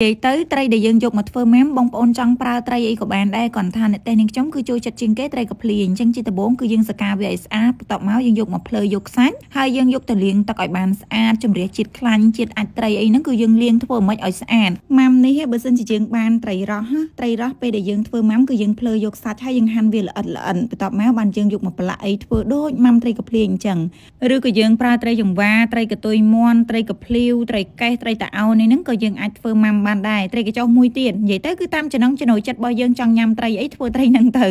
និយាយទៅត្រីដែលយើងយកមកធ្វើម៉ាំបងប្អូនចង់ប្រើត្រីអីក៏បានដែរគាត់ថាអ្នកទេសនាងខ្ញុំគឺចូលចិត្តជាងគេត្រីកាភ្លីអញ្ចឹងជាដំបូងគឺយើងសកាវាឲ្យស្អាតបន្ទាប់មកយើងយកមកភ្លើយកខ្សាច់ហើយយើងយកទៅលាងទឹកឲ្យបានស្អាតជំរះជាតិខ្លាញ់ជាតិអាចត្រីអីហ្នឹងគឺយើងលាងធ្វើមិនឲ្យស្អាតម៉ាំនេះបើសិនជាយើងបានត្រីរ៉ស់ត្រីរ៉ស់ពេលដែលយើងធ្វើម៉ាំគឺយើងភ្លើយកសាច់ហើយយើងហាន់វាល្អិតល្អិនបន្ទាប់មកបានយើងយកមកប្រឡាក់អីធ្វើដូចម៉ាំត្រីកាភ្លីអញ្ចឹងឬក៏យើងប្រើត្រីចង្វាត្រីកតុយមាន់ត្រីកាភ្លីវត្រីកេះត្រីតាអោនេះហ្នឹងក៏យើងអាចធ្វើម៉ាំបានដែរត្រីកញ្ចុះមួយទៀតនិយាយទៅគឺតាមចំណងចំណូលចិត្តរបស់យើងចង់ញ៉ាំត្រីអីធ្វើត្រីហ្នឹងទៅ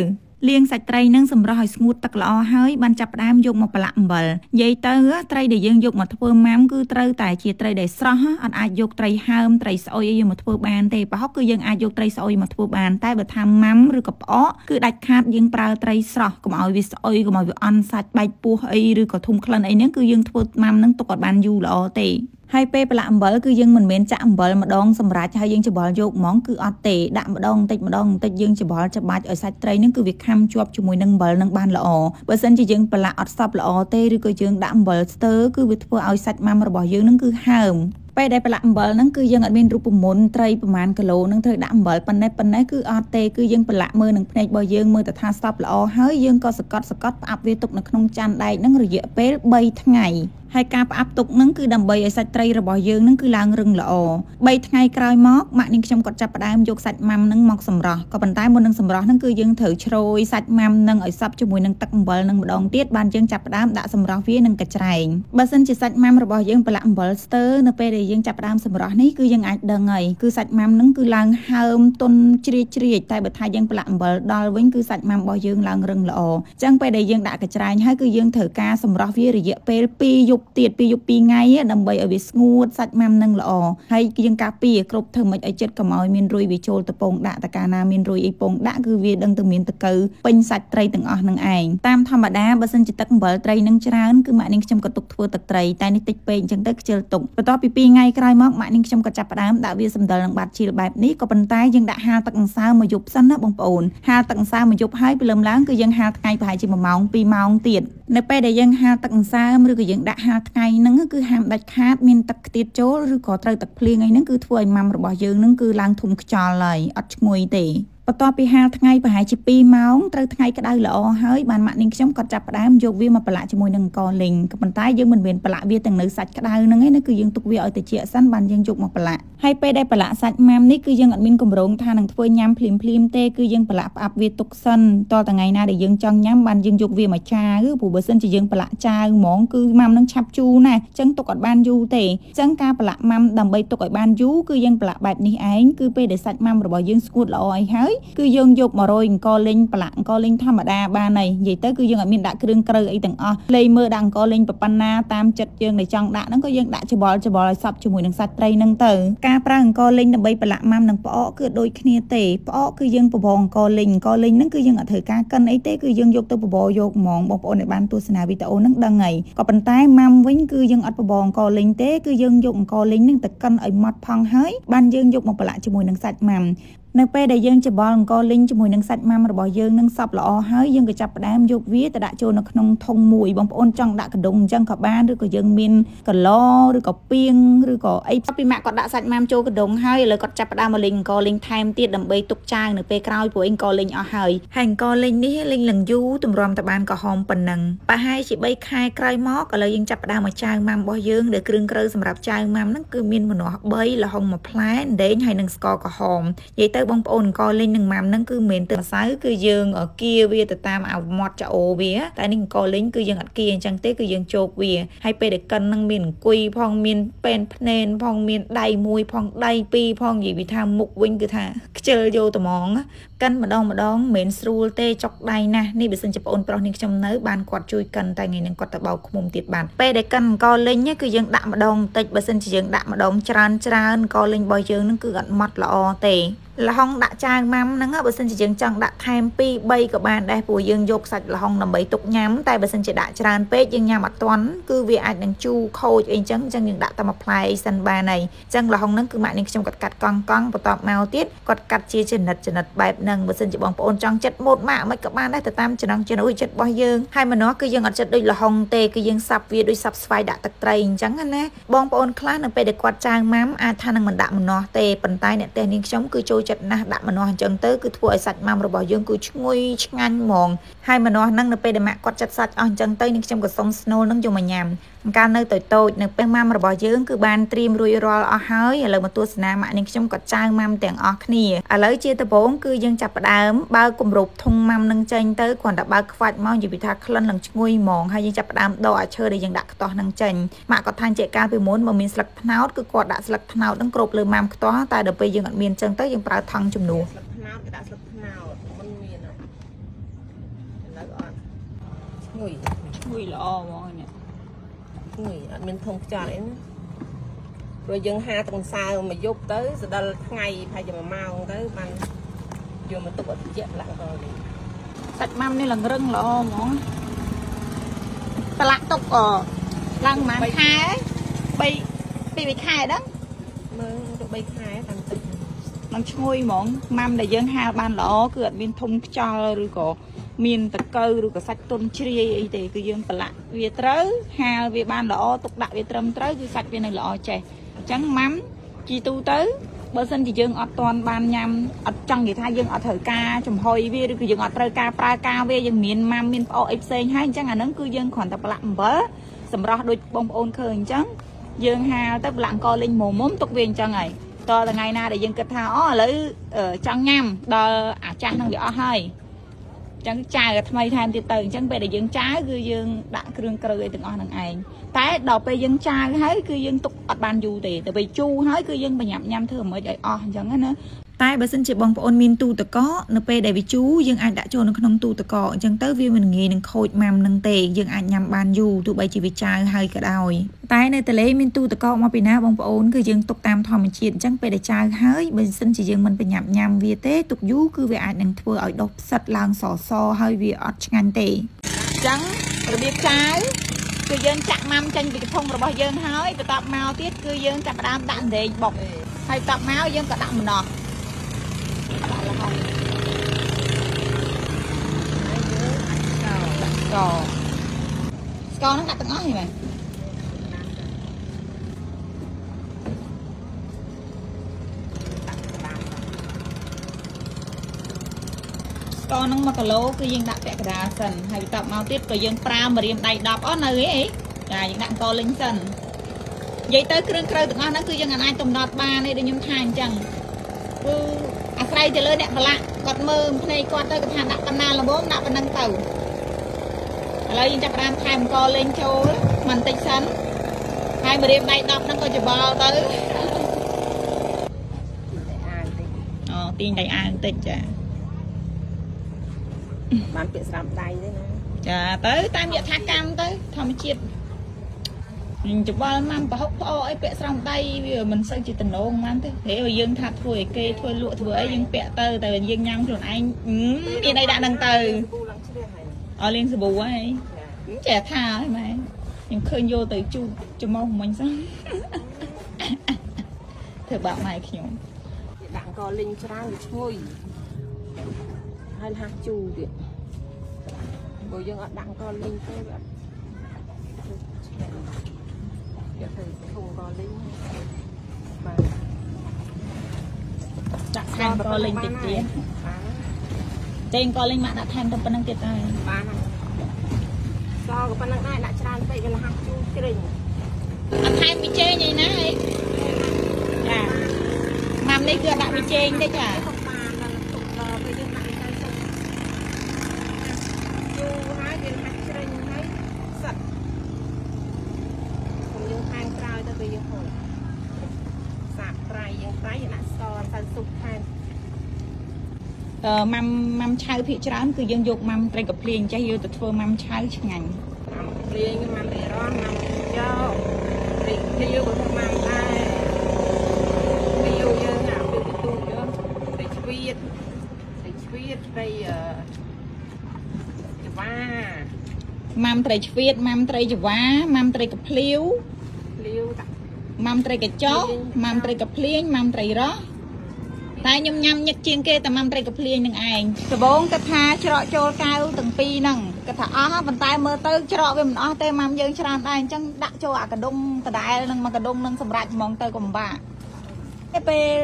លាងសាច់ត្រីនឹងសម្រស់ឲ្យស្ងួតទឹកល្អហើយបានចាប់ផ្ដើមយកមកប្រឡាក់អំបិលនិយាយទៅត្រីដែលយើងយកមកធ្វើម៉ាំគឺត្រូវតែជាត្រីដែលស្រស់អត់អាចយកត្រីហើមត្រីស្អុយអីយកមកធ្វើបានទេប្រហុកគឺយើងអាចយកត្រីស្អុយមកធ្វើបានតែបើថាម៉ាំឬក៏ផ្អកគឺដាច់ខាតយើងប្រើត្រីស្រស់កុំឲ្យវាស្អុយកុំឲ្យវាអន់សាច់បែកពោះអីឬក៏ធុំក្លិនអីហ្នឹងគឺយើងធ្វើម៉ាំហ្នឹងទុកអត់បានយូរល្អទេ ហើយពេលប្រឡាក់អំបិលគឺយើងមិនមែនចាក់អំបិលម្ដងសម្រាប់ហើយយើងច្បល់យកហ្មងគឺអត់ទេដាក់ម្ដងបន្តិចម្ដងបន្តិចយើងច្បល់ច្បាច់ឲ្យសាច់ត្រីហ្នឹងគឺវាខាំជាប់ជាមួយនឹងអំបិលហ្នឹងបានល្អបើសិនជាយើងប្រឡាក់អត់សពល្អទេឬក៏យើងដាក់អំបិលស្ទើគឺវាធ្វើឲ្យសាច់ម៉ាំរបស់យើងហ្នឹងគឺហើមពេលដែលប្រឡាក់អំបិលហ្នឹងគឺយើងអត់មានរូបមន្តត្រីប្រហែលគីឡូហ្នឹងត្រូវដាក់អំបិលប៉ុណ្ណេះប៉ុណ្ណេះគឺអត់ទេគឺយើងប្រឡាក់មើលនឹងភ្នែករបស់យើងមើលទៅថាស្តប់ល្អហើយយើងក៏សកត់សកត់ផ្អាប់វាទុកនៅក្នុងចានដែកហ្នឹងរយៈពេល3ថ្ងៃហើយការផ្អាប់ទុកហ្នឹងគឺដើម្បីឲ្យសាច់ត្រីរបស់យើងហ្នឹងគឺឡើងរឹងល្អ3ថ្ងៃក្រោយមកម៉ាក់នាងខ្ញុំគាត់ចាប់ផ្ដើមយកសាច់ម៉ាំហ្នឹងមកសម្រស់ក៏ប៉ុន្តែមុននឹងសម្រស់ហ្នឹងគឺយើងត្រូវជ្រោយសាច់ម៉ាំហ្នឹងឲ្យសព្វជាមួយនឹងទឹកអំបិលហ្នឹងម្ដងទៀតបានយើងចាប់ផ្ដើមដាក់សម្រស់វានឹងកញ្ច្រែងបើសិនជាសាច់ម៉ាំរបស់យើងប្រឡាក់អំបិលស្ទើរនៅពេលដែលយើងចាប់ផ្ដើមសម្រស់នេះគឺយើងអាចដឹងហើយគឺសាច់ម៉ាំហ្នឹងគឺឡើងហើមទន់ជ្រៀកជ្រៀកតែបើថាយើងប្រឡាក់អំបិលដល់វិញគឺសាច់ម៉ាំរបស់យើងឡើងរឹងល្អអញ្ចឹងពេលដែលយើងដាក់កញ្ច្រែងហើយគឺយើងត្រូវការសម្រស់វារយៈពេល2យប់ទៀត2យប់2ថ្ងៃដើម្បីឲ្យវាស្ងួតសាច់ម៉ាំនឹងល្អហើយយើងការពារគ្រប់ធ្វើមិនឲ្យចិត្តកុំឲ្យមានរុយវាចូលទៅពងដាក់តកាណាមានរុយអីពងដាក់គឺវាដឹងទៅមានតកៅពេញសាច់ត្រីទាំងអស់នឹងឯងតាមធម្មតាបើសិនជាទឹកអំបិលត្រីនឹងច្រើនគឺម៉ាក់នាងខ្ញុំក៏ទុកធ្វើទឹកត្រីតែនេះតិចពេកអញ្ចឹងទៅខ្ជិលទុកបន្ទាប់ពី2ថ្ងៃក្រោយមកម៉ាក់នាងខ្ញុំក៏ចាប់ផ្ដើមដាក់វាសម្ដិលនឹងបាត់ជីលបែបនេះក៏ប៉ុន្តែយើងដាក់ហាលទឹកអង្សើមកយប់សិនណាបងប្អូនហាលទឹកអង្សើមកយប់ហើយព្រលឹមឡើងគឺយើងហាលថ្ងៃប្រហែលជា1ម៉ោង2ម៉ោងទៀតនៅពេលដែលយើងហាលទឹកអង្សើមឬក៏យើងដាក់ហាលថ្ងៃហ្នឹងគឺហាមដាច់ខាតមានទឹកខ្ទាតចូលឬក៏ត្រូវទឹកភ្លៀងអីហ្នឹងគឺធ្វើឲ្យម៉ាំរបស់យើងហ្នឹងគឺឡើងធំខ្យល់ហើយអត់ឈ្ងុយទេ បន្ទាប់ពីហាលថ្ងៃប្រហែលជា2ម៉ោងត្រូវថ្ងៃក្តៅល្អហើយបានម៉ាក់នាងខ្ញុំក៏ចាប់ផ្ដើមយកវាមកប្រឡាក់ជាមួយនឹងអង្ករលីងក៏ប៉ុន្តែយើងមិនមែនប្រឡាក់វាទាំងនៅសាច់ក្តៅហ្នឹងឯណាគឺយើងទុកវាឲ្យត្រជាក់សិនបានយើងយកមកប្រឡាក់ហើយពេលដែលប្រឡាក់សាច់ម៉ាំនេះគឺយើងអត់មានកម្រងថានឹងធ្វើញ៉ាំភ្លាមភ្លាមទេគឺយើងប្រឡាក់ផ្អាប់វាទុកសិនតរថ្ងៃណាដែលយើងចង់ញ៉ាំបានយើងយកវាមកចាវព្រោះបើសិនជាយើងប្រឡាក់ចាវហ្មងគឺម៉ាំនឹងឆាប់ជូរណាស់អញ្ចឹងទុកអត់បានយូរទេអញ្ចឹងការប្រឡាក់ម៉ាំដើម្បីទុកឲ្យបានយូរគឺយើងប្រឡាក់បែបនេះឯងគឺពេលដែលសាច់ម៉ាំរបស់យើងស្ងួតល្អឲ្យហើយគឺយើងយក100អង្ករលីងប្រឡាក់អង្ករលីងធម្មតាបានហើយនិយាយទៅគឺយើងអត់មានដាក់គ្រឿងក្រៅអីទាំងអស់លេមើលដាក់អង្ករលីងប៉ុណ្ណាតាមចិត្តយើងដែលចង់ដាក់ហ្នឹងក៏យើងដាក់ច្បល់ច្បល់ឲ្យសព្វជាមួយនឹងសាច់ត្រីហ្នឹងទៅការប្រើអង្ករលីងដើម្បីប្រឡាក់ម៉ាំនិងផ្អកគឺដូចគ្នាទេផ្អកគឺយើងបបរអង្ករលីងអង្ករលីងហ្នឹងគឺយើងអត់ត្រូវការកិនអីទេគឺយើងយកទៅបបរយកហ្មងបងប្អូនដែលបានទស្សនាវីដេអូហ្នឹងដឹងហើយក៏ប៉ុន្តែម៉ាំវិញគឺយើងអត់បបរអង្ករលីងទេគឺយើងយកអង្ករលីងហ្នឹងទៅកិនឲ្យម៉ត់ផង់ហើយបានយើងយកមកប្រឡាក់ជាមួយនឹងសាច់ម៉ាំ នៅពេលដែលយើងច្បល់អង្ករលីងជាមួយនឹងសាច់ម៉ាំរបស់យើងនឹងសព្វល្អហើយយើងក៏ចាប់ផ្ដើមយកវាទៅដាក់ចូលនៅក្នុងធុងមួយបងប្អូនចង់ដាក់កណ្ដុងអញ្ចឹងក៏បានឬក៏យើងមានកឡឬក៏ពីងឬក៏អីពីម៉ាក់គាត់ដាក់សាច់ម៉ាំចូលកណ្ដុងហើយឥឡូវគាត់ចាប់ផ្ដើមមកលីងអង្ករលីងថែមទៀតដើម្បីទុកចាវនៅពេលក្រោយព្រោះអង្ករលីងអស់ហើយហើយអង្ករលីងនេះលីងលឹងយូរទម្រាំតែបានក្រហមប៉ុណ្ណឹងប្រហែលជា3ខែក្រោយមកឥឡូវយើងចាប់ផ្ដើមមកចាវម៉ាំរបស់យើងដែលគ្រឿងក្រៅសម្រាប់ចាវម៉ាំហ្នឹងគឺមានម្នាស់3លហុងមួយផ្លែដេងហើយនិងស្ករក្រហមនិយាយទៅបងប្អូនអង្ករលីងងនឹងម៉ាំហ្នឹងគឺមិនមែនទឹកម្សៅគឺយើងគៀវាទៅតាមអាមាត់ចោវាតែនេះអង្គលីងគឺយើងអត់គៀអញ្ចឹងទេគឺយើងជោគវាហើយពេលដែលកិនហ្នឹងមានអង្គុយផងមានពេនភ្នែនផងមានដៃមួយផងដៃពីរផងនិយាយវាថាមុខវិញគឺថាខ្ជិលយកត្មងកិនម្ដងម្ដងមិនមែនស្រួលទេចុកដៃណាស់នេះបើសិនជាបងអូនប្រុសនាងខ្ញុំនៅបានគាត់ជួយកិនតែថ្ងៃនេះគាត់ទៅបោកឃុំទៀតបានពេលដែលកិនអង្គលីងគឺយើងដាក់ម្ដងតិចបើសិនជាយើងដាក់ម្ដងច្រើនច្រើនអង្គលីងរបស់យើងហ្នឹងគឺអត់ម៉ត់ល្អទេ លហុងដាក់ចាវម៉ាំហ្នឹងបើសិនជាយើងចង់ដាក់ថែម2 3ក៏បានដែរព្រោះយើងយកសាច់លហុងដើម្បីទុកញ៉ាំតែបើសិនជាដាក់ច្រើនពេកយើងញ៉ាំអត់ទាន់គឺវាអាចនឹងជូរខូចអីចឹងអញ្ចឹងយើងដាក់តែមួយផ្លែសិនបានហើយអញ្ចឹងលហុងហ្នឹងគឺម៉ាក់នាងខ្ញុំគាត់កាត់កង់កង់បន្ទាប់មកទៀតគាត់កាត់ជាចំណិតចំណិតបែបហ្នឹងបើសិនជាបងប្អូនចង់ចិត្តម៉ូតម៉ាក់មិនក៏បានដែរទៅតាមចំណង់ចំណូលចិត្តរបស់យើងហើយម្នាស់គឺយើងអត់ចិត្តដូចលហុងទេគឺយើងសាប់វាដូចសាប់ស្វាយដាក់ទឹកត្រីអញ្ចឹងណាបងប្អូនខ្លះនៅពេលដែលគាត់ចាវម៉ាំអាចថានឹងមិនដាក់ម្នាស់ទេប៉ុន្តែអ្នកទេសនាងខ្ញុំគឺចូលចិត្តណាស់ដាក់ម្នាស់អញ្ចឹងទៅគឺធ្វើឲ្យសាច់ម៉ាំរបស់យើងគឺឈ្ងុយឆ្ងាញ់ហ្មងហើយម្នាស់ហ្នឹងនៅពេលដែលម៉ាក់គាត់ចាត់សាច់អស់អញ្ចឹងទៅនាងខ្ញុំក៏សុំស្នូលហ្នឹងយកមកញ៉ាំកាលនៅតូចតូចនៅពេលម៉ាំរបស់យើងគឺបានត្រៀមរួចរាល់អស់ហើយឥឡូវមកទស្សនាម៉ាក់នាងខ្ញុំក៏ចាវម៉ាំទាំងអស់គ្នាឥឡូវជាដំបូងគឺយើងចាប់ផ្ដើមបើកគម្របធុងម៉ាំនឹងចេញទៅគ្រាន់តែបើកខ្វាច់មកនិយាយថាក្លិននឹងឈ្ងុយហ្មងហើយយើងចាប់ផ្ដើមដកអាឈើដែលយើងដាក់ខ្ទាស់នឹងចេញម៉ាក់គាត់ថាជាកាលពីមុនមកមានស្លឹកត្នោតគឺគាត់ដាក់ស្លឹកត្នោតនឹងគ្របលើម៉ាំខ្ទាស់តែដល់ពេលយើងអត់មានចឹងទៅយើងប្រើថង់ជំនួសស្លឹកត្នោតគេដាក់ស្លឹកត្នោតមិនមានឥឡូវអត់ឈ្ងុយឈ្ងុយល្អហ្មងនេះឈ្ងុយអត់មានធំខ្យល់អីណាព្រោះយើងហាទាំងសៅមួយយប់ទៅស្ដិលថ្ងៃប្រហែលជា1ម៉ោងទៅបានយកមកទុកឲ្យត្រជាក់ឡើងដល់សាច់ម៉ាំនេះឡើងរឹងល្អហ្មងប្រឡាក់ទុកអឡើងប្រហែលខែ3 2 3ខែហ្នឹងមើលទៅ3ខែតាមទឹក នឹងឈ្ងុយហ្មងម៉ាំដែលយើងហាលបានល្អគឺអត់មានធំខ្យល់ឬក៏មានតកៅឬក៏សាច់ទុនជ្រាយអីទេគឺយើងប្រឡាក់វាត្រូវហាលវាបានល្អទុកដាក់វាត្រឹមត្រូវគឺសាច់វានៅល្អចេះអញ្ចឹងម៉ាំជីទូទៅបើសិនជាយើងអត់ទាន់បានញ៉ាំអត់ចង់និយាយថាយើងអត់ត្រូវការចំហុយវាឬក៏យើងអត់ត្រូវការប្រើការវាយើងមានម៉ាំមានប្អូអីផ្សេងហើយអញ្ចឹងអាហ្នឹងគឺយើងគ្រាន់តែប្រឡាក់អំបិលសម្រាប់ដូចបងប្អូនឃើញអញ្ចឹងយើងហាលទៅប្រឡាក់អង្គលេងមុំមុំទុកវាអញ្ចឹងហើយ តថ្ងៃណាដែលយើងគិតថាអូឥឡូវចង់ញ៉ាំដល់អាចាស់នឹងវាអស់ហើយចឹងចាវថ្មីថែមទៀតទៅអញ្ចឹងពេលដែលយើងចាវគឺយើងដាក់គ្រឿងក្រូវអីទាំងអស់ហ្នឹងឯងតែដល់ពេលយើងចាវហើយគឺយើងទុកអត់បានយូរទេទៅពេលជូរហើយគឺយើងបញ្ញាប់ញ៉ាំធ្វើមិនឲ្យអស់អញ្ចឹងណា តែបើសិនជាបងប្អូនមានទូទឹកកកនៅពេលដែលវាជូរយើងអាចដាក់ចូលនៅក្នុងទូទឹកកកអញ្ចឹងទៅវាមិនងាយនឹងខូចម៉ាំនឹងទេយើងអាចញ៉ាំបានយូរទោះបីជាវាចាវហើយក៏ដោយតែនៅទលេមានទូទឹកកកមកពីណាបងប្អូនគឺយើងទុកតាមធម្មជាតិអញ្ចឹងពេលដែលចាវហើយបើសិនជាយើងមិនប្រញាប់ញ៉ាំវាទេទុកយូរគឺវាអាចនឹងធ្វើឲ្យដុះផ្សិតឡើងសសហើយវាអត់ឆ្ងាញ់ទេអញ្ចឹងរបៀបចាវគឺយើងចាក់ម៉ាំចេញពីកំប៉ុងរបស់យើងហើយបន្ទាប់មកទៀតគឺយើងចាប់ផ្ដើមដាក់អណ្ដែងបុកហើយបន្ទាប់មកយើងក៏ដាក់ម្នាស់ដា ក់ល្ហុងហើយយើងអាចស្ករដាក់ស្ករស្ករហ្នឹងដាក់ទាំងអស់ហីមែនស្ករហ្នឹង1គីឡូគឺយើងដាក់ពាក់កណ្ដាលសិនហើយបន្ទាប់មកទៀតក៏យើងប្រើម្រាមដៃ10អស់នៅហីចាយើងដាក់អង្គលិញសិននិយាយទៅគ្រឿងក្រៅទាំងអស់ហ្នឹងគឺយើងអាចកំណត់បានទេដូចខ្ញុំថាអញ្ចឹងគឺ អាស្រ័យទៅលើអ្នកប្រឡាក់គាត់មើលភ្នែកគាត់ទៅគាត់ថាដាក់បណ្ណាល្មមដាក់ប៉ុណ្ណឹងទៅឥឡូវយើងចាប់បានថែមអង្គលេងចូលមិនតិចសិនហើយម្រាមដៃ10ហ្នឹងក៏ច្បល់ទៅអូទាញដៃអាវបន្តិចចាបានពាក្យស្រាំដៃទេណាចាទៅតាមយថាកម្មទៅធម្មជាតិ ច្បល់ម៉ាំប្រហុកផ្អអីពាក់ស្រោមដៃវាមិនសូវជាតំណងម៉ាំទេហេយើងថាធ្វើឲ្យគេធ្វើលក់ធ្វើអីយើងពាក់ទៅតែយើងញ៉ាំខ្លួនឯងមានអីដាក់នឹងទៅអស់លេងសាប៊ូហើយចេះថាហើយម៉ែខ្ញុំឃើញយកទៅជូតច្មោះមិញសោះធ្វើបាក់ម៉ែខ្ញុំដាក់កលីងច្រើនវាឈ្ងុយហើយហាស់ជូរទៀតបើយើងអត់ដាក់កលីងទេវាអត់យកទៅធុងក លីងបាទដាក់ថែមកលីងតិចទៀតចេញកលីងមកដាក់ថែមទៅប៉ុណ្្នឹងទៀតហើយបានហើយសក៏ប៉ុណ្្នឹងដែរដាក់ច្រើនពេកវាលះជូរជ្រិញអត់ថែមប៊ីចេងអីណាអីចាម៉ាំនេះគឺដាក់ប៊ីចេងទេចា យើងហូចសាប់ប្រៃយើងប្រៃអាសសៅស៊ុបថែមអឺម៉ាំម៉ាំឆៅភាកច្រើនគឺយើងយកម៉ាំត្រីកាភ្លៀងចេះយកទៅធ្វើម៉ាំឆៅឆ្ងាញ់ម៉ាំព្រៀងម៉ាំអេរ៉ងម៉ាំយកព្រីងភ្លាវក៏ម៉ាំដែរភ្លាវយើងដាក់ពេលទទួលយើងត្រីឆ្វៀតត្រីឆ្វៀតត្រីអឺច្វាម៉ាំត្រីឆ្វៀតម៉ាំត្រីច្វាម៉ាំត្រីកាភ្លាវ ម៉ាំត្រីកញ្ចុះម៉ាំត្រីកាភ្លៀងម៉ាំត្រីរ៉ោះតែខ្ញុំញ៉ាំញឹកជាងគេតែម៉ាំត្រីកាភ្លៀងនឹងឯងដំបងគាត់ថាច្រកចូលកៅទាំងពីរហ្នឹងគាត់ថាអស់ហើយប៉ុន្តែមើលទៅច្រកវាមិនអស់ទេម៉ាំយើងច្រើនដែរអញ្ចឹងដាក់ចូលអាកដុងដដែលនឹងមកកដុងនឹងសម្រាប់ហ្មងទៅកុំបាក់តែពេល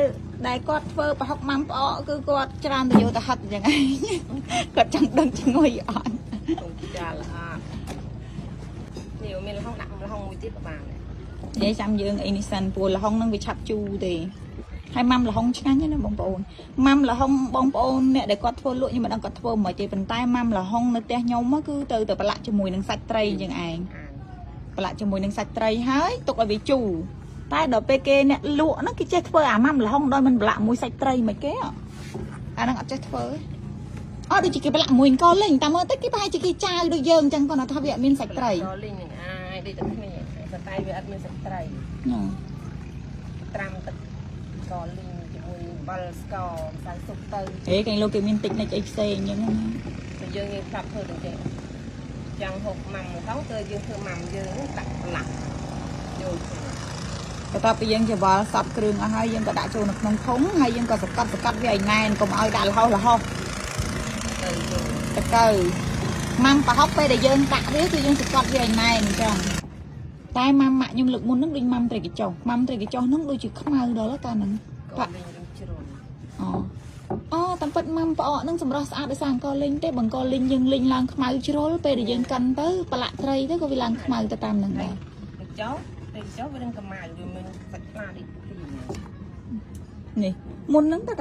ដែលគាត់ធ្វើប្រហុកម៉ាំផ្អកគឺគាត់ច្រើនទៅយកទៅហឹកអញ្ចឹងឯងគាត់ចង់ដឹងឈ្ងុយអត់ធំចាល្អនេះមានលហុងដាក់លហុងមួយទៀតក៏បានដែរ និយាយចាំយើងអីនេះសិនព្រោះលហុងនឹងវាឆាប់ជូរទេហើយម៉ាំលហុងឆ្ងាញ់ណាស់បងប្អូនម៉ាំលហុងបងប្អូនអ្នកដែលគាត់ធ្វើលក់ខ្ញុំមិនដឹងគាត់ធ្វើមិនទេប៉ុន្តែម៉ាំលហុងនៅផ្ទះខ្ញុំគឺទៅទៅប្រឡាក់ជាមួយនឹងសាច់ត្រីអញ្ចឹងឯងអានប្រឡាក់ជាមួយនឹងសាច់ត្រីហើយទុកឲ្យវាជូរតែដល់ពេលគេអ្នកលក់ហ្នឹងគេចេះធ្វើអាម៉ាំលហុងដោយមិនប្រឡាក់មួយសាច់ត្រីមិនគេហ៎អាហ្នឹងអត់ចេះធ្វើអត់ដូចជាគេប្រឡាក់មួយកលេងតាមមើលទៅគេប្រហែលជាគេចាវដូចយើងអញ្ចឹងគាត់ថាវាអត់មានសាច់ត្រីក៏លីងនឹងអាយដូចតែគ្នា ប៉ុន្តែវាអត់មានសាច់ត្រីហ្នឹងត្រាំទឹកក៏លីងជាមួយបាល់ស្ករម្សៅស៊ុបទៅហេកែងលោកគេមានតិចនិចអីផ្សេងអញ្ចឹងណាតែយើងយើងប្រាប់ធ្វើទៅចេះចាំហូបម៉ាំហ្នឹងទៅយើងធ្វើម៉ាំយើងដាក់ប្រឡាក់យកទៅបន្ទាប់ពីយើងច្របល់សពគ្រឿងអស់ហើយយើងក៏ដាក់ចូលនៅក្នុងធុងហើយយើងក៏សកាត់សកាត់វាឲ្យណែនកុំឲ្យដាក់លហោះលហោះទៅយកទៅទៅម៉ាំប្រហុកពេលដែលយើងដាក់វាគឺយើងសកាត់វាឲ្យណែនអញ្ចឹង តែម៉ាំម៉ាក់ខ្ញុំលើកមុនហ្នឹងដូចម៉ាំត្រីកញ្ចុះម៉ាំត្រីកញ្ចុះហ្នឹងដូចជាខ្មៅដល់ហើយកាលហ្នឹងក៏លីងនឹងជ្រុលអូអូតាមពិតម៉ាំផ្អកហ្នឹងសម្រស់ស្អាតដោយសារអង្គលីងទេបើអង្គលីងយើងលីងឡើងខ្មៅជ្រុលពេលដែលយើងកិនទៅប្រឡាក់ត្រីទៅក៏វាឡើងខ្មៅទៅតាមហ្នឹងដែរទៅចោលទៅចោលវានឹងកម្ៅវាមិនសាច់ខ្លាដូចព្រីមនេះមុនហ្នឹងតែ